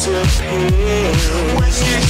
Disappear When you